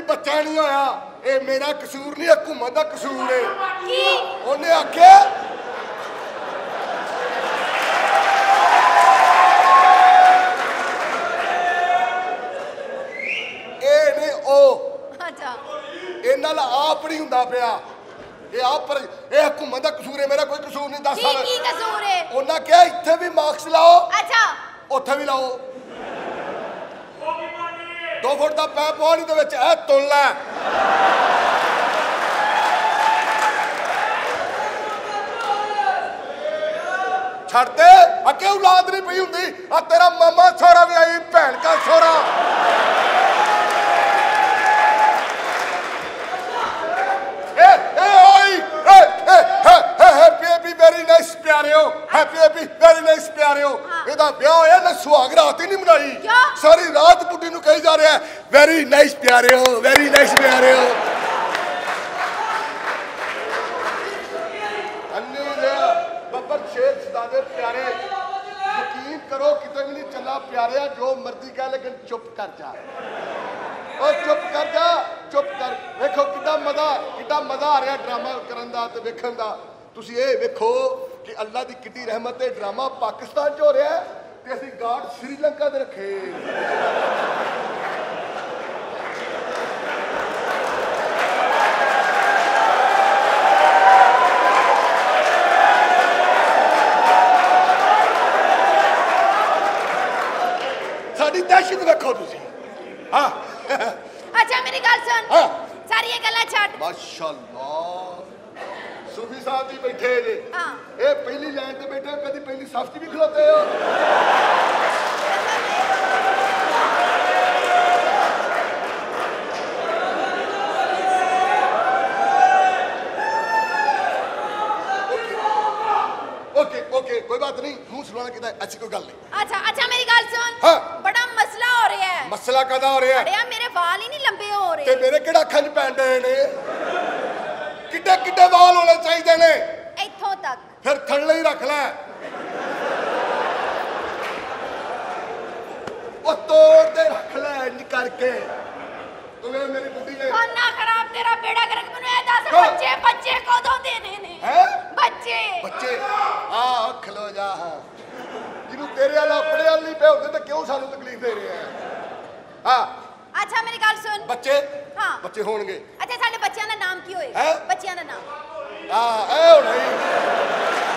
ਬੱਚਾ ਨਹੀਂ ਹੋਇਆ ਇਹ ਮੇਰਾ ਕਸੂਰ ਨਹੀਂ ਘੁੰਮਣ ਦਾ ਕਸੂਰ ਹੈ ਕੀ? ਉਹਨੇ ਆਖਿਆ ਇਹ ਨੇ ਉਹ। ਅੱਛਾ। ਇਹ ਨਾਲ ਆਪ ਨਹੀਂ ਹੁੰਦਾ ਪਿਆ। ਇਹ ਆਪ ਪਰ ਇਹ ਘੁੰਮਣ ਦਾ ਕਸੂਰ ਹੈ ਮੇਰਾ ਕੋਈ ਕਸੂਰ ਨਹੀਂ ਦੱਸ ਕੀ ਸਾਲ। ਕੀ ਕਸੂਰ ਹੈ ਉਹਨਾਂ ਕਿਹਾ ਇੱਥੇ ਵੀ ਮਾਰਕਸ ਲਾਓ। ਅੱਛਾ। ਉੱਥੇ ਵੀ ਲਾਓ। ਦੋ ਫੁੱਟ ਦਾ ਪੈ ਪਾਣੀ ਦੇ ਵਿੱਚ ਇਹ ਤੁਲ ਲੈ। ਛੱਡ ਦੇ। ਅੱਗੇ ਔਲਾਦ ਨਹੀਂ ਪਈ ਹੁੰਦੀ? ਆ ਤੇਰਾ ਮਾਮਾ ਸੋਰਾ ਵੀ ਆਈ ਭੈਣ ਕਾ ਸੋਰਾ ਏ ਏ ਓਏ ਏ ਏ ਹੈਪੀ ਹੈਪੀ ਵੈਰੀ ਨਾਈਸ ਪਿਆਰਿਓ। ਹੈਪੀ ਹੈਪੀ ਵੈਰੀ ਨਾਈਸ ਪਿਆਰਿਓ। ਇਹਦਾ ਵਿਆਹ ਸੁਹਾਗ ਰਾਤ ਹੀ ਨਹੀਂ ਮਨਾਈ? ਸਾਰੀ ਰਾਤ ਬੁੱਢੀ ਨੂੰ ਕਹੀ ਜਾ ਰਿਹਾ ਵੈਰੀ ਨਾਈਸ ਪਿਆਰਿਓ ਵੈਰੀ ਨਾਈਸ ਅੰਨੇ ਬੱਬਰ ਸਦਾਦੇ ਪਿਆਰੇ ਯਕੀਨ ਕਰੋ ਕਿਤੇ ਵੀ ਨਹੀਂ ਚੱਲਾ ਪਿਆਰਿਆ ਜੋ ਮਰਜ਼ੀ ਕਹਿ ਲੇਕਿਨ ਚੁੱਪ ਕਰ ਜਾ। ਉਹ ਚੁੱਪ ਕਰ ਜਾ ਚੁੱਪ ਕਰ। ਵੇਖੋ ਕਿੰਨਾ ਮਜ਼ਾ ਕਿੰਨਾ ਮਜ਼ਾ ਆ ਰਿਹਾ ਡਰਾਮਾ ਕਰਨ ਦਾ ਤੇ ਵੇਖਣ ਦਾ। ਤੁਸੀਂ ਇਹ ਵੇਖੋ ਕਿ ਅੱਲਾ ਦੀ ਕਿੰਨੀ ਰਹਿਮਤ ਤੇ ਡਰਾਮਾ ਪਾਕਿਸਤਾਨ 'ਚ ਹੋ ਰਿਹਾ ਹੈ। ਤੇ ਅਸੀਂ ਗਾਰਡ ਸ੍ਰੀਲੰਕਾ ਦੇ ਰੱਖੇ ਸਾਡੀ ਦਹਿਸ਼ਤ ਵੇਖੋ ਤੁਸੀਂ ਹਾਂ ਅੱਛਾ ਮੇਰੀ ਗੱਲ ਸੁਣ ਹਾਂ। ਸਾਰੀਆਂ ਗੱਲਾਂ ਛੱਡ ਮਾਸ਼ਾਅੱਲਾ ਸੂਫੀ ਸਾਹਿਬ ਜੀ ਬੈਠੇ ਜੇ। ਹਾਂ। ਇਹ ਪਹਿਲੀ ਲਾਈਨ ਤੇ ਬੈਠੇ ਹੋ, ਕਦੀ ਪਹਿਲੀ ਸਫ਼ 'ਚ ਵੀ ਖਲੋਤੇ ਹੋ। ਓਕੇ ਓਕੇ ਕੋਈ ਬਾਤ ਨਹੀਂ ਮੂੰਹ ਸੁਣਾਣਾ ਕਿਦਾ ਅੱਛੀ ਕੋਈ ਗੱਲ ਨਹੀਂ। ਅੱਛਾ ਅੱਛਾ ਮੇਰੀ ਗੱਲ ਸੁਣ। ਹਾਂ। ਬੜਾ ਮਸਲਾ ਹੋ ਰਿਹਾ ਹੈ। ਮਸਲਾ ਕਦਾ ਹੋ ਰਿਹਾ ਅੜਿਆ ਮੇਰੇ ਵਾਲ ਹੀ ਨਹੀਂ ਲੰਬੇ ਹੋ ਤੇ ਰਹੇ। ਮੇਰੇ ਕਿਹੜਾ ਅੱਖਾਂ 'ਚ ਪੈਣ ਨੇ? ਕਿੱਡੇ ਕਿੱਡੇ ਵਾਲ ਹੋਣੇ ਚਾਹੀਦੇ ਨੇ? ਇੱਥੋਂ ਤੱਕ। ਫਿਰ ਥੱਲੇ ਹੀ ਰੱਖ ਲੈ। ਉਹ ਤੋੜ ਤੇ ਰੱਖ ਲੈ ਇੰਜ ਕਰਕੇ। ਤੂੰ ਵੇ ਮੇਰੀ ਬੁੱਢੀ ਨੇ ਖਾਨਾ ਖਰਾਬ ਤੇਰਾ ਬੇੜਾ ਗਰਕ ਮੈਨੂੰ ਇਹ ਦੱਸ? ਬੱਚੇ ਬੱਚੇ ਕਦੋਂ ਦੇਣੇ ਨੇ ਹੈ? ਬੱਚੇ। ਬੱਚੇ। ਆ ਖਲੋ ਜਾ। ਜਿਹਨੂੰ ਤੇਰੇ ਵਾਲਾ ਆਪਣੇ ਵਾਲ ਨਹੀਂ ਪਿਆ ਹੁੰਦੇ ਤਾਂ ਕਿਉਂ ਸਾਨੂੰ ਤਕਲੀਫ ਦੇ ਰਿਹਾ ਹੈ? ਹਾਂ। ਅੱਛਾ ਮੇਰੀ ਗੱਲ ਸੁਣ। ਬੱਚੇ? ਹਾਂ। ਬੱਚੇ ਹੋਣਗੇ। ਬੱਚਿਆਂ ਦਾ ਨਾਮ ਕੀ ਹੋਏਗਾ ਹੈਂ? ਬੱਚਿਆਂ ਦਾ ਨਾਮ ਆ ਹੁਣ ਹੀ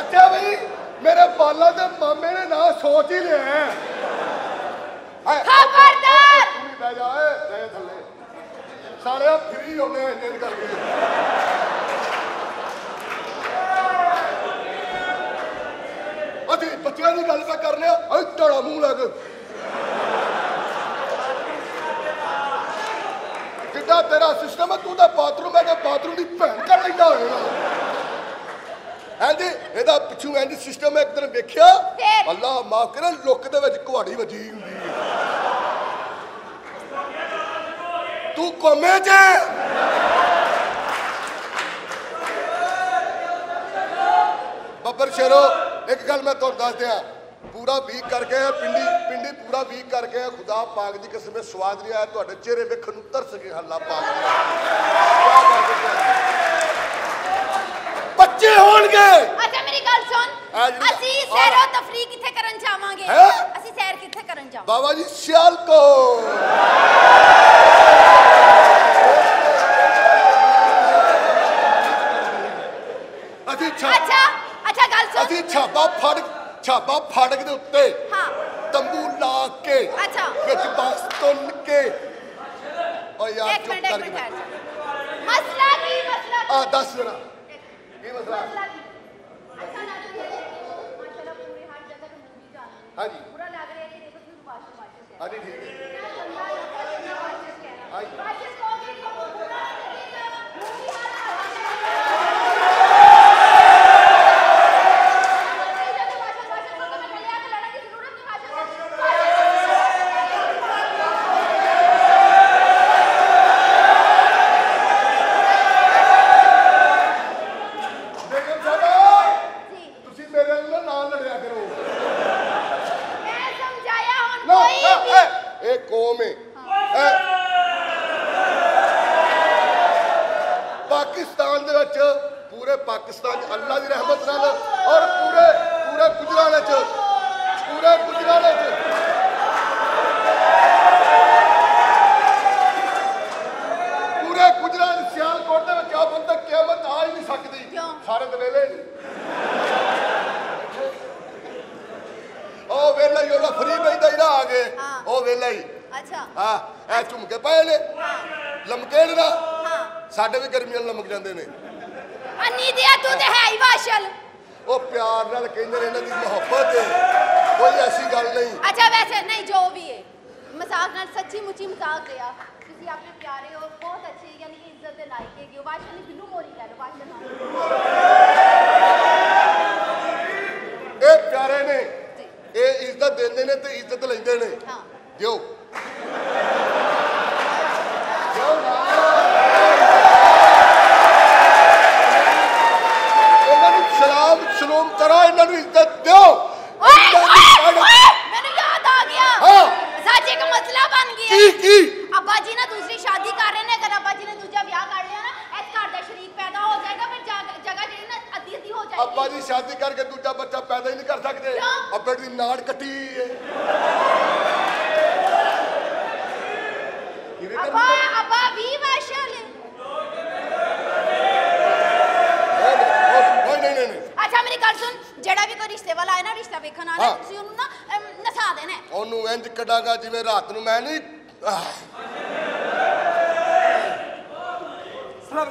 ਅੱਛਾ ਬਈ ਮੇਰੇ ਬਾਲਾਂ ਦੇ ਮਾਮੇ ਨੇ ਨਾਂ ਸੋਚ ਹੀ ਲਿਆ ਹੈ। ਹਾਏ, ਖਬਰਦਾਰ! ਤੂੰ ਵੀ ਬਹਿ ਜਾ ਏ ਲੈ ਥੱਲੇ ਸਾਲਿਆ ਫਰੀ ਹੋਣੇ ਇੰਨੇ ਕਰਕੇ ਮੂੰਹ ਕਿੱਡਾ ਤੇਰਾ ਸਿਸਟਮ ਹੈ ਤੂੰ ਤਾਂ ਬਾਥਰੂਮ ਹੈ ਤੇ ਬਾਥਰੂਮ ਦੀ ਭੈਣ ਕਰ ਲੈਂਦਾ ਹੋਏਗਾ। ਹਾਂਜੀ ਇਹਦਾ ਪਿੱਛੂ ਇੰਜ ਸਿਸਟਮ ਹੈ ਇੱਕ ਦਿਨ ਵੇਖਿਆ? ਅੱਲਾ ਮਾਫ ਕਰੇ ਲੁੱਕ ਦੇ ਵਿੱਚ ਕੁਹਾੜੀ ਵੱਜੀ ਹੁੰਦੀ ਹੈ ਤੂੰ ਕੋਮੇ ਚ ਬੱਬਰ ਸ਼ੇਰੋ ਇੱਕ ਗੱਲ ਮੈਂ ਤੁਹਾਨੂੰ ਦੱਸ ਦਿਆਂ। ਪੂਰਾ ਵੀਕ ਕਰਕੇ ਪਿੰਡੀ ਪਿੰਡੀ ਪੂਰਾ ਵੀਕ ਕਰਕੇ ਖੁਦਾ ਪਾਕ ਦੀ ਕਸਮ ਹੈ ਸਵਾਦ ਨਹੀਂ ਆਇਆ ਤੁਹਾਡੇ ਚਿਹਰੇ ਵੇਖਣ ਨੂੰ ਤਰਸ ਕੇ ਹੱਲਾ ਪਾਕ ਦੀ। ਬੱਚੇ ਹੋਣਗੇ। ਅੱਛਾ ਮੇਰੀ ਗੱਲ ਸੁਣ। ਅਸੀਂ ਸੈਰੋ ਤਫਰੀਹ ਕਿੱਥੇ ਕਰਨ ਜਾਵਾਂਗੇ? ਅਸੀਂ ਸੈਰ ਕਿੱਥੇ ਕਰਨ ਜਾਵਾਂਗੇ? ਬਾਬਾ ਜੀ ਸਿਆਲ ਕੋ ਅਸੀਂ ਛਾ ਅੱਛਾ ਅੱਛਾ ਗੱਲ ਸੁਣ। ਅਸੀਂ ਛਾਪਾ ਫੜ ਛਾਪਾ ਫੜਕ ਦੇ ਉੱਤੇ। ਹਾਂ। ਤੰਬੂ ਲਾ ਕੇ ਅੱਛਾ। ਵਿੱਚ ਬਾਕਸ ਤੁੰਨ ਕੇ। ਓ ਯਾਰ ਇੱਕ ਚੁੱਪ ਮਿੰਟ ਇੱਕ ਕਰਕੇ ਮਿੰਟ। ਠਹਿਰ ਜਾ। ਮਸਲਾ ਕੀ ਮਸਲਾ ਕੀ? ਆ ਦੱਸ ਜਰਾ। ਕੀ ਮਸਲਾ? ਮਸਲਾ ਕੀ? ਅੱਛਾ ਨਾ ਜੀ ਮਾਸ਼ਾਅੱਲਾ ਪੂਰੇ ਹਰ ਜਗ੍ਹਾ ਤੇ ਮੂਵੀ ਜਾ ਰਹੀ ਹੈ। ਹਾਂਜੀ ਪੂਰਾ ਲੱਗ ਰਿਹਾ ਹੈ ਕਿ ਦੇਖੋ ਤੁਸੀਂ ਬਾਸ਼ਰ ਬਾਸ਼ਰ ਕਹਿ ਹਾਂਜੀ ਠੀਕ ਹੈ ਰਹੇ ਹੋ। ਮੈਂ ਬੰਦਾ ਲੱਗਦਾ ਹੈ ਬਾਸ਼ਰ ਕਹਿ ਰਹਾ ਹਾਂਜੀ। ਬਾਸ਼ਰ ਕਹੋ ਕਿ ਦੇਖੋ ਪੂਰਾ ਮੂਵੀ ਹਰ ਬੇਗਮ ਸਾਹਿਬਾ ਜੀ ਤੁਸੀਂ ਮੇਰੇ ਨਾਲ ਨਾਲ ਚ ਪੂਰੇ ਪਾਕਿਸਤਾਨ ਚ ਅੱਲਾ ਦੀ ਰਹਿਮਤ ਨਾਲ ਔਰ ਪੂਰੇ ਪੂਰੇ ਗੁਜਰਾਲੇ ਚ ਪੂਰੇ ਗੁਜਰਾਲੇ ਚ ਪੂਰੇ ਗੁਜਰਾਤ ਸਿਆਲਕੋਟ ਦੇ ਵਿੱਚ ਆ ਬੰਦਾ ਕਿਆਮਤ ਆ ਹੀ ਨਹੀਂ ਸਕਦੀ ਕਿਉਂ? ਸਾਰੇ ਦਵੇਲੇ ਨਹੀਂ ਉਹਦਾ ਫਰੀ ਬੈਠਾ ਹੀ ਨਾ ਆ ਗਏ। ਉਹ ਵੇਲਾ ਹੀ। ਅੱਛਾ। ਹਾਂ ਐ ਝੁਮਕੇ ਪਏ ਨੇ। ਹਾਂ। ਲਮਕੇ ਨੇ ਨਾ ਹਾਂ। ਸਾਡੇ ਵੀ ਗਰਮੀਆਂ ਲਮਕ ਜਾਂਦੇ ਨੇ। ਅੰਨੀ ਦਿਆ ਤੂੰ ਤੇ ਹੈ ਹੀ ਵਾਸ਼ਲ ਉਹ ਪਿਆਰ ਨਾਲ ਕਹਿੰਦੇ ਨੇ ਇਹਨਾਂ ਦੀ ਮੁਹੱਬਤ ਹੈ ਕੋਈ ਐਸੀ ਗੱਲ ਨਹੀਂ। ਅੱਛਾ ਵੈਸੇ ਨਹੀਂ ਜੋ ਵੀ ਹੈ ਮਜ਼ਾਕ ਨਾਲ ਸੱਚੀ ਮੁੱਚੀ ਮਜ਼ਾਕ ਦੇ ਆ। ਤੁਸੀਂ ਆਪਣੇ ਪਿਆਰੇ ਹੋ ਬਹੁਤ ਅੱਛੇ ਯਾਨੀ ਕਿ ਇੱਜ਼ਤ ਦੇ ਲਾਇਕ ਹੈਗੇ ਹੋ। ਵਾਸ਼ਲ ਨਹੀਂ ਬਿੱਲੂ ਮੋਰੀ ਕਹਿ ਲਓ ਵਾਸ਼ਲ ਨਾ ਇਹ ਪਿਆਰੇ ਨੇ। ਇਹ ਇੱਜ਼ਤ ਦਿੰਦੇ ਨੇ ਤੇ ਇੱਜ਼ਤ ਲੈਂਦੇ ਨੇ। ਹਾਂ। ਦਿਓ। ਦਿਓ ਨਾ। ਇਹਨਾਂ ਨੂੰ ਸਲਾਮ ਸਲੂਮ ਕਰੋ ਇਹਨਾਂ ਨੂੰ ਇੱਜ਼ਤ ਦਿਓ ਮੈਨੂੰ ਯਾਦ ਆ ਗਿਆ। ਹਾਂ। ਸੱਚ ਇੱਕ ਮਸਲਾ ਬਣ ਗਿਆ। ਕੀ ਕੀ? ਅੱਬਾ ਜੀ ਨਾ ਦੂਸਰੀ ਸ਼ਾਦੀ ਕਰ ਰਹੇ ਨੇ ਅਗਰ ਅੱਬਾ ਜੀ ਨੇ ਦੂਜਾ ਵਿਆਹ ਕਰ ਲਿਆ ਨਾ ਇਸ ਘਰ ਦਾ ਸ਼ਰੀਕ ਪੈਦਾ ਹੋ ਜਾਏਗਾ ਫਿਰ ਜਗ- ਜਗ੍ਹਾ ਜਿਹੜੀ ਨਾ ਅੱਧੀ ਅੱਧੀ ਹੋ ਜਾਏਗੀ ਅੱਬਾ ਜੀ ਸ਼ਾਦੀ ਕਰਕੇ ਦੂਜਾ ਬੱਚਾ ਪੈਦਾ ਹੀ ਨਹੀਂ ਕਰ ਸਕਦੇ? ਅੱਬੇ ਦੀ ਨਾੜ ਕੱਟੀ ਹੈ ਕਿਵੇਂ ਅੱਬਾ ਕਰੂੰਗਾ? ਅੱਬਾ ਵੀ ਵਾਸ਼ਲ ਓਏ, ਓਏ, ਨਹੀਂ ਨਹੀਂ ਨਹੀਂ ਅੱਛਾ ਮੇਰੀ ਗੱਲ ਸੁਣ ਜਿਹੜਾ ਵੀ ਕੋਈ ਰਿਸ਼ਤੇ ਵਾਲਾ ਆਏ ਨਾ ਰਿਸ਼ਤਾ ਵੇਖਣ ਆਣਾ। ਤੁਸੀਂ ਉਹਨੂੰ ਨਾ ਅਮ, ਨਸਾ ਦੇਣਾ ਹੈ। ਉਹਨੂੰ ਇੰਜ ਕੱਢਾਂਗਾ ਜਿਵੇਂ ਰਾਤ ਨੂੰ ਮੈਂ ਨਹੀਂ ਵਾਲੇਕੁਮ ਸਲਾਮ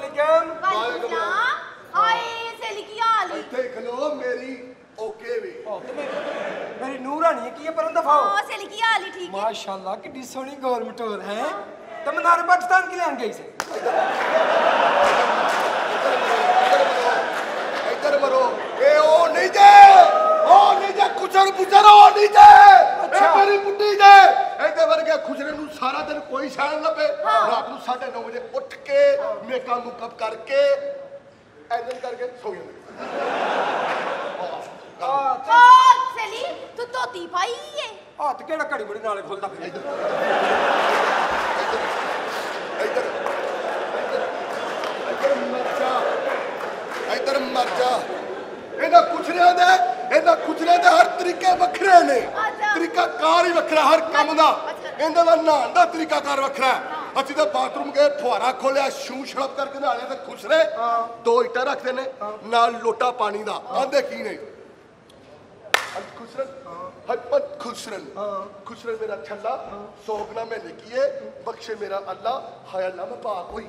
ਸੇਲੀ ਕੀ ਖਲੋ ਮੇਰੀ ਓਕੇ ਵੀ। ਮੇਰੀ ਨੂਰ ਰਾਣੀ ਹੈ, ਕੀ ਹੈ ਪਰਾਂ ਦਫਾਓ ਹਾਂ ਸੇਲੀ ਕੀ ਹਾਲ ਈ, ਠੀਕ ਹੈ? ਮਾਸ਼ਾਅੱਲਾ ਕਿੱਡੀ ਸੋਹਣੀ ਗਵਰਨਮੈਂਟ ਹੋਰ ਹੈ। ਤੇ ਮਨਾਰ ਪਾਕਿਸਤਾਨ ਕਿ ਲੈਣ ਗਈ ਸੀ? ਇੱਧਰ ਮਰੋ ਇਹ ਉਹ ਨਹੀਂ ਜੇ ਉਹ ਨਹੀਂ ਜੇ ਕੁਚਰ ਪੁਚਰ ਉਹ ਨਹੀਂ ਜੇ। ਇਹ ਅੱਛਾ। ਮੇਰੀ ਬੁੱਢੀ ਜੇ। ਇਹਦੇ ਵਰਗੇ ਖੁਜਰੇ ਨੂੰ ਸਾਰਾ ਦਿਨ ਕੋਈ ਸ਼ਾਨ ਲੱਭੇ। ਰਾਤ ਨੂੰ 9:30 ਵਜੇ ਉੱਠ ਕੇ ਮੇਕਅਪ ਮੁਕਅਪ ਕਰਕੇ ਐਡਨ ਕਰਕੇ ਸੋ ਜਾਂਦੇ ਆ ਓ ਸੇਲੀ ਤੂੰ ਧੋਤੀ ਪਾਈ ਏ। ਹੱਥ ਕਿਹੜਾ ਘੜੀ ਮੁੜੀ ਨਾਲੇ ਖੁੱਲਦਾ ਫਿਰ। ਇੱਧਰ ਇੱਧਰ ਇੱਧਰ ਮਰ ਜਾ। ਇੱਧਰ ਮਰ ਜਾ। ਇਹਨਾਂ ਕੁਚਰਿਆਂ ਦੇ ਇਹਨਾਂ ਕੁਚਰਿਆਂ ਦੇ ਹਰ ਤਰੀਕੇ ਵੱਖਰੇ ਨੇ। ਤਰੀਕਾ ਕਾਰ ਹੀ ਵੱਖਰਾ ਹਰ ਕੰਮ ਦਾ। ਇਹਨਾਂ ਦਾ ਨਹਾਉਣ ਦਾ ਤਰੀਕਾ ਕਾਰ ਵੱਖਰਾ। ਹੈ। ਅਸੀਂ ਤਾਂ ਬਾਥਰੂਮ ਗਏ ਫੁਹਾਰਾ ਖੋਲਿਆ ਸ਼ੂ ਛੜਪ ਕਰਕੇ ਨਹਾਲਿਆ ਤੇ ਖੁਸਰੇ ਦੋ ਇੱਟਾਂ ਰੱਖਦੇ ਨੇ ਨਾਲ ਲੋਟਾ ਪਾਣੀ ਦਾ। ਆਂਦੇ ਕੀ ਨੇ? ਅਲ ਖੁਸਰਨ ਹੱਪਤ ਖੁਸਰਨ ਖੁਸਰਨ ਮੇਰਾ ਛੱਲਾ ਸੋਗਨਾ ਮੈਂ ਲਿਖੀਏ ਬਖਸ਼ੇ ਮੇਰਾ ਅੱਲਾ ਹਾਏ ਅੱਲਾ ਮੈਂ ਪਾਕ ਹੋਈ।